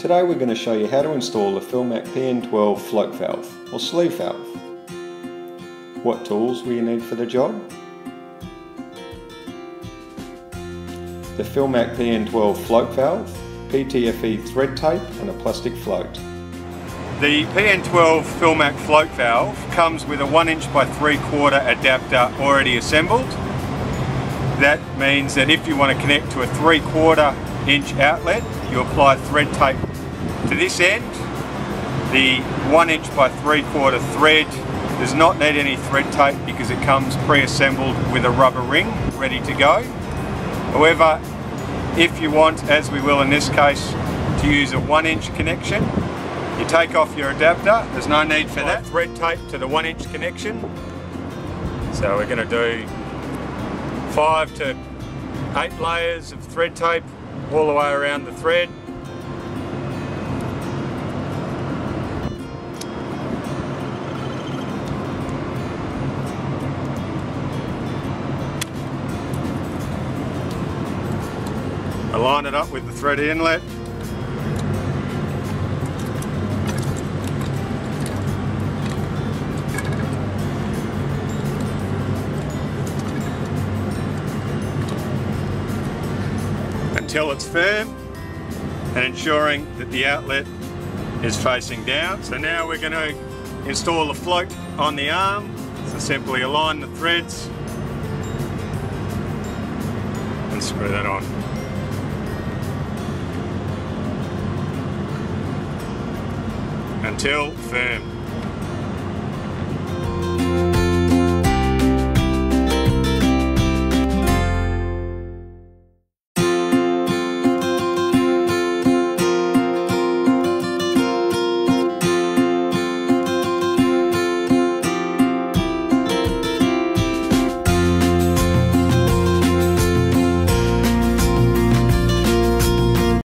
Today we're going to show you how to install the Philmac PN12 float valve or sleeve valve. What tools will you need for the job? The Philmac PN12 float valve, PTFE thread tape and a plastic float. The PN12 Philmac float valve comes with a 1 inch by 3 quarter adapter already assembled. That means that if you want to connect to a 3 quarter inch outlet, you apply thread tape to this end. The 1 inch by 3 quarter thread does not need any thread tape because it comes pre-assembled with a rubber ring ready to go. However, if you want, as we will in this case, to use a 1 inch connection, you take off your adapter, there's no need for that. Thread tape to the 1 inch connection. So we're going to do 5 to 8 layers of thread tape all the way around the thread. Line it up with the thread inlet. Until it's firm and ensuring that the outlet is facing down. So now we're going to install the float on the arm. So simply align the threads and screw that on. Until firm.